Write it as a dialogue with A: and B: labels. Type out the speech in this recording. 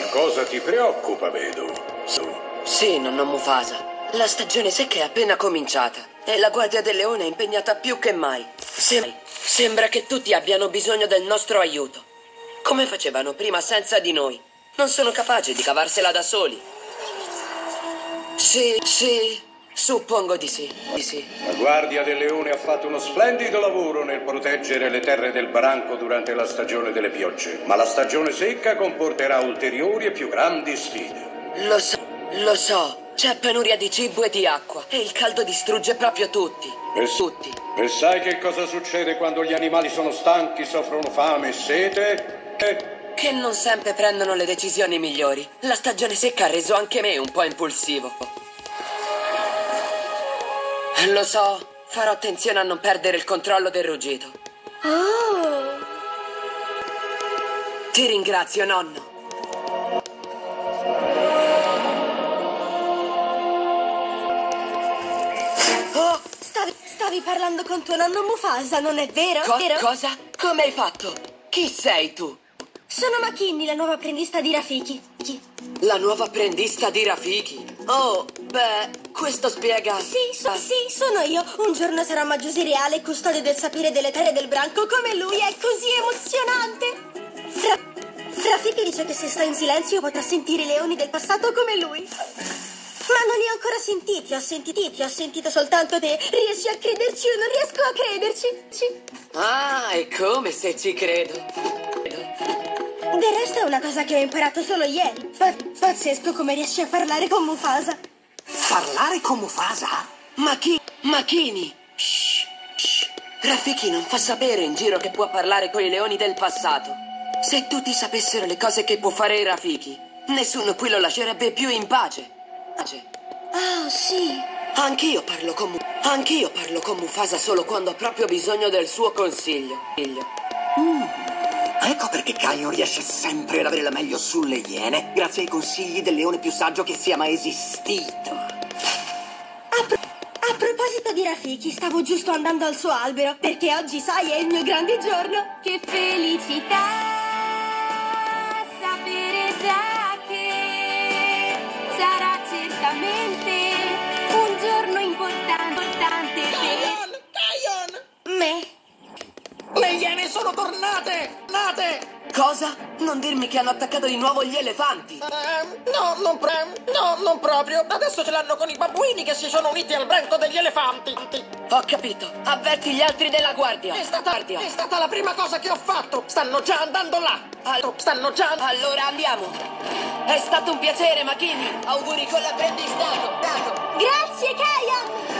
A: Qualcosa ti preoccupa, vedo. Su.
B: Sì, nonno Mufasa. La stagione secca è appena cominciata e la Guardia del Leone è impegnata più che mai. Sem- sembra che tutti abbiano bisogno del nostro aiuto. Come facevano prima senza di noi? Non sono capaci di cavarsela da soli. Sì, sì, suppongo di sì. Di sì.
A: La Guardia del Leone ha fatto uno splendido lavoro nel proteggere le terre del branco durante la stagione delle piogge, ma la stagione secca comporterà ulteriori e più grandi sfide.
B: Lo so, lo so. C'è penuria di cibo e di acqua e il caldo distrugge proprio tutti.
A: E,
B: Tutti.
A: e sai che cosa succede quando gli animali sono stanchi, soffrono fame e sete? Eh,
B: Che non sempre prendono le decisioni migliori. La stagione secca ha reso anche me un po' impulsivo. Lo so, farò attenzione a non perdere il controllo del ruggito.
C: Oh,
B: Ti ringrazio, nonno. Oh,
C: stavi, stavi parlando con tuo nonno Mufasa, non è vero?
B: co-
C: vero?
B: cosa? Come hai fatto? Chi sei tu?
C: Sono Makini, la nuova apprendista di Rafiki. Chi?
B: La nuova apprendista di Rafiki. Oh, beh, questo spiega.
C: Sì, so- sì, sono io. Un giorno sarò Maggiusi Reale, custode del sapere delle terre del branco come lui. È così emozionante. Ra- Rafiki dice che se sto in silenzio potrò sentire i leoni del passato come lui. Ma non li ho ancora sentiti, ho sentiti, ho sentito soltanto te. Riesci a crederci o non riesco a crederci? Ci-
B: Ah, è come se ci credo.
C: Del resto è una cosa che ho imparato solo ieri. Fa- pazzesco come riesci a parlare con Mufasa.
D: Parlare con Mufasa?
B: Ma chi? Makini! Shh, shh. Rafiki non fa sapere in giro che può parlare con i leoni del passato. Se tutti sapessero le cose che può fare Rafiki, nessuno qui lo lascerebbe più in pace. Pace.
C: Oh, sì.
B: Anch'io parlo con Mu- Anch'io parlo con Mufasa solo quando ho proprio bisogno del suo consiglio. Figlio.
D: Ecco perché Kion riesce sempre ad avere la meglio sulle iene, grazie ai consigli del leone più saggio che sia mai esistito.
C: A, pro- a proposito di Rafiki, stavo giusto andando al suo albero, perché oggi, sai, è il mio grande giorno.
E: Che felicità
D: tornate! Nate!
B: Cosa? Non dirmi che hanno attaccato di nuovo gli elefanti!
F: Ehm, no, non pre- no, non proprio. Adesso ce l'hanno con i babbuini che si sono uniti al branco degli elefanti.
B: Ho capito. Avverti gli altri della guardia.
F: È stata,
B: Guardia.
F: è stata la prima cosa che ho fatto. Stanno già andando là.
B: Al-
F: Stanno già.
B: Allora andiamo. È stato un piacere, Makini. Auguri con l'apprendistato. Dato.
C: Grazie, Kayan!